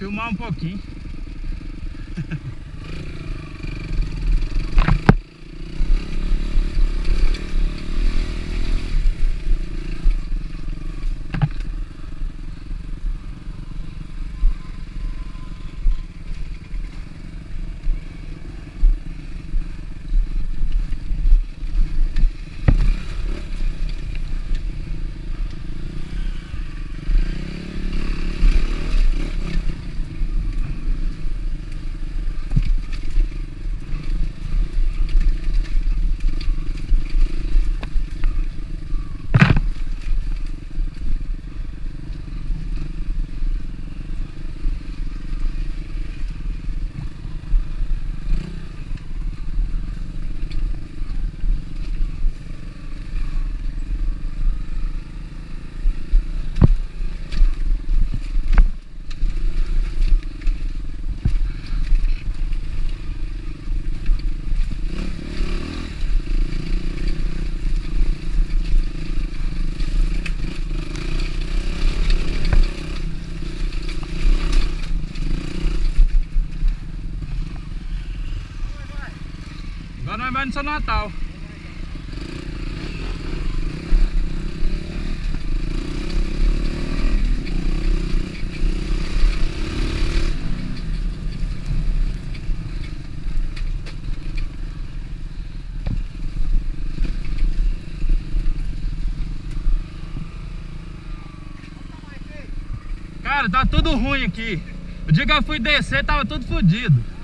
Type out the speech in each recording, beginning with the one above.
filmar um pouquinho. Vamos no Natal. Cara, tá tudo ruim aqui. O dia que eu fui descer, tava tudo fodido.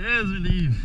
Deus me livre.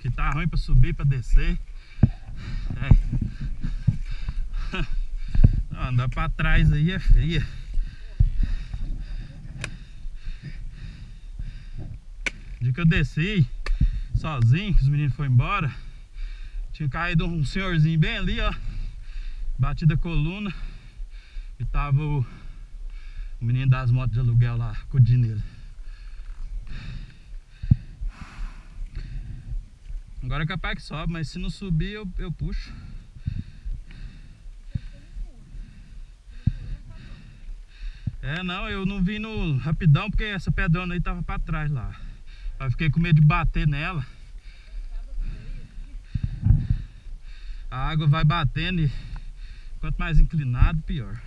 Que tá ruim pra subir, pra descer. É. Andar pra trás aí é feia. Dia que eu desci sozinho, que os meninos foram embora, tinha caído um senhorzinho bem ali, ó. Batido a coluna. E tava o, o menino das motos de aluguel lá, acudindo ele. Agora é capaz que sobe, mas se não subir eu, eu puxo. É, não, eu não vim no rapidão porque essa pedrona aí tava pra trás lá. Eu fiquei com medo de bater nela. A água vai batendo e quanto mais inclinado, pior.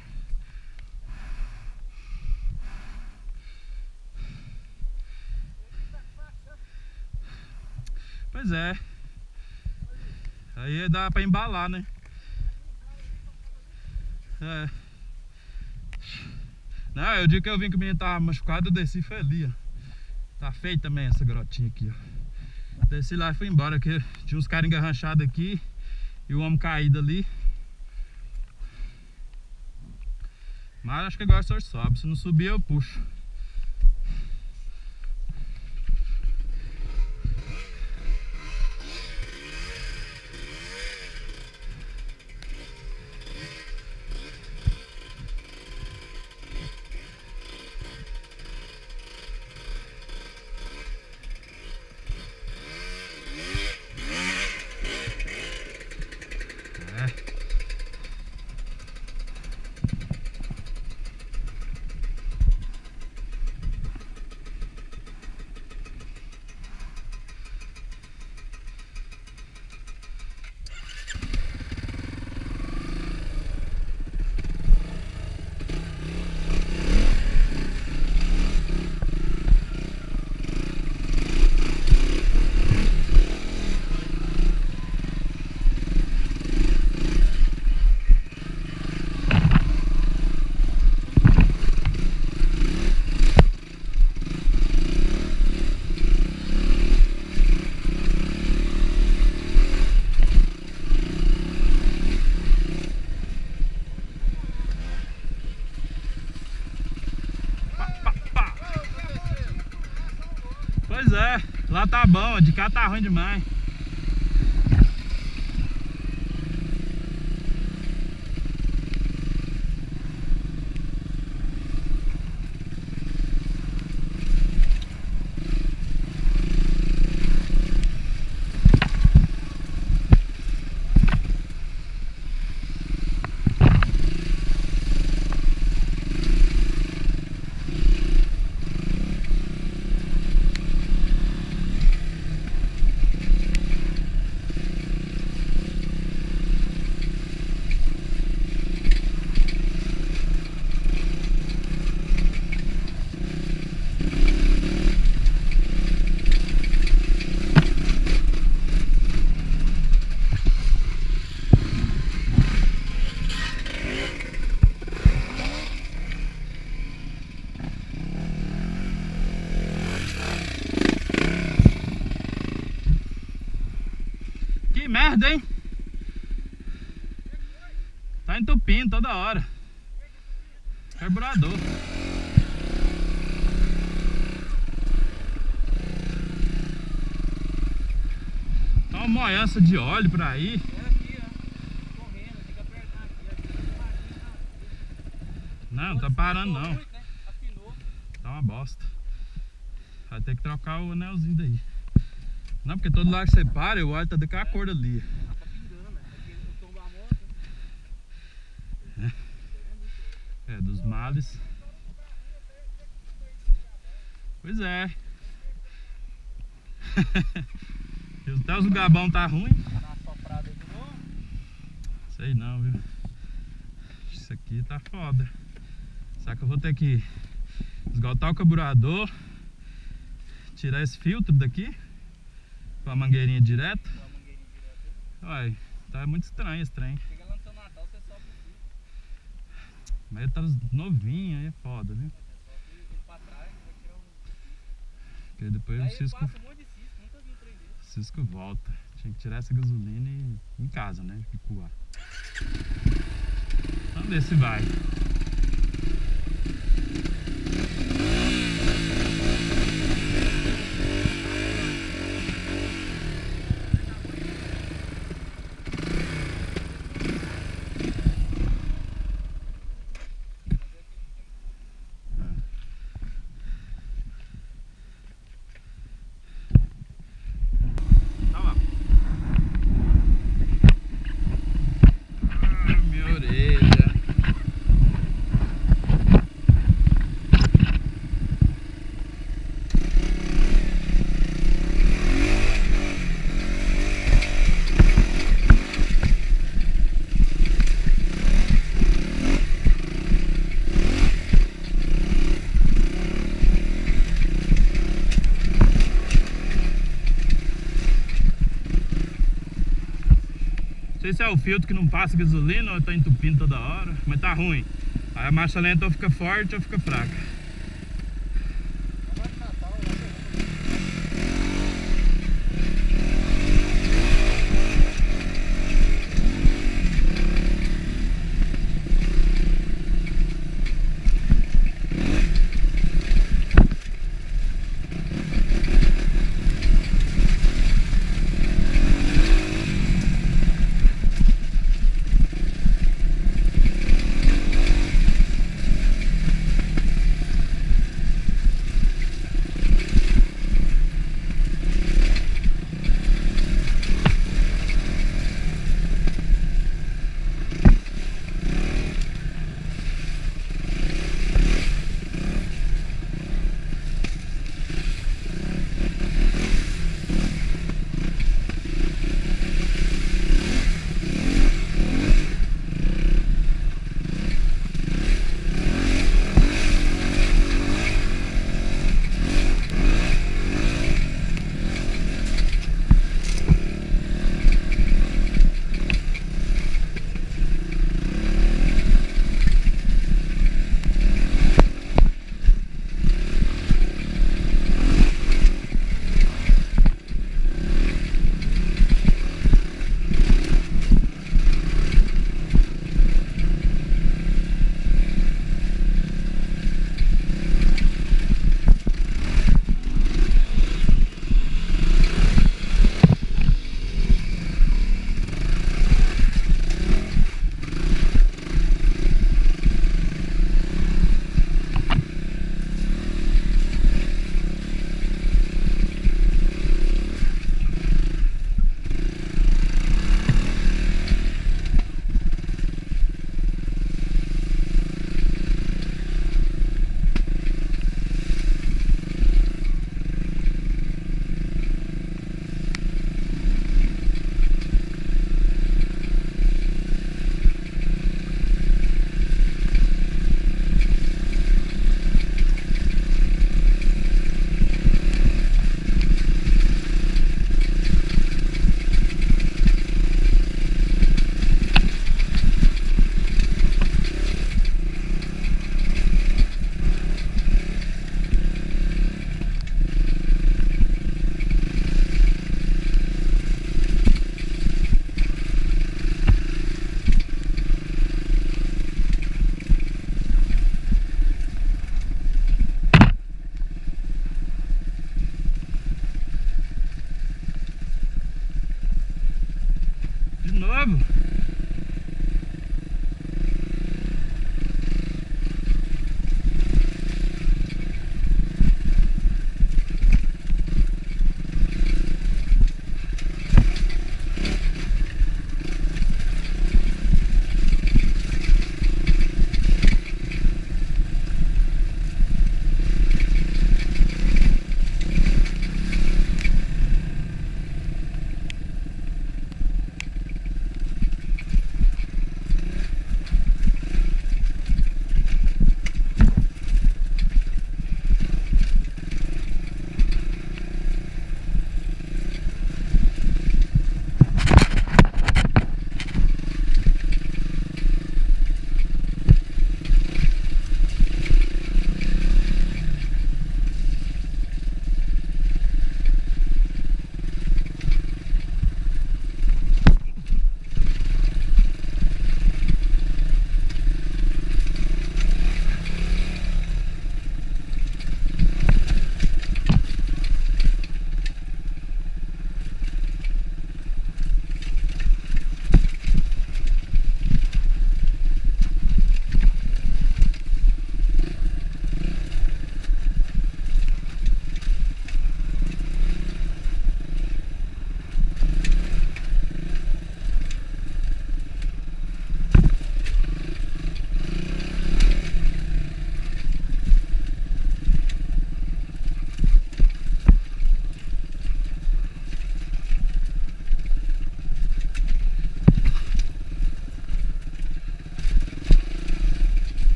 Pois é. Aí dá pra embalar, né? É. Não, o dia que eu vim que o menino tava machucado, eu desci e foi ali, ó. Tá feio também essa grotinha aqui, ó. Desci lá e fui embora, que tinha uns caras engarranchados aqui e o homem caído ali. Mas acho que agora o senhor sobe. Se não subir, eu puxo. Pois é, lá tá bom, de cá tá ruim demais. Que merda, hein? Tá entupindo toda hora. Carburador. Tá uma moança de óleo aqui. ó. Não, não tá parando não. Tá uma bosta. Vai ter que trocar o anelzinho daí. Não, porque todo lugar que você para, o óleo tá daquela cor ali. Ah, tá pingando, né? Porque eu tombo a moto. É, dos Pois é. Até os gabão tá ruim. Sei não, viu? Isso aqui tá foda. Será que eu vou ter que esgotar o carburador? Tirar esse filtro daqui? Com a mangueirinha direto? Com a mangueirinha direto. Uai, tá muito estranho esse trem. Chega lá no seu Natal, você sopra aqui. Mas ele tá novinho, aí é foda, viu? Você sopra ele pra trás, vai tirar um. Porque depois o Aí Cisco, passa um monte de cisco, nunca vi prender. Cisco volta. Tinha que tirar essa gasolina e em casa, né? Picuar. Vamos ver se vai. Tá lá. Ah, minha orelha. Sei se é o filtro que não passa gasolina ou tá entupindo toda hora, mas tá ruim. Aí a marcha lenta ou fica forte ou fica fraca.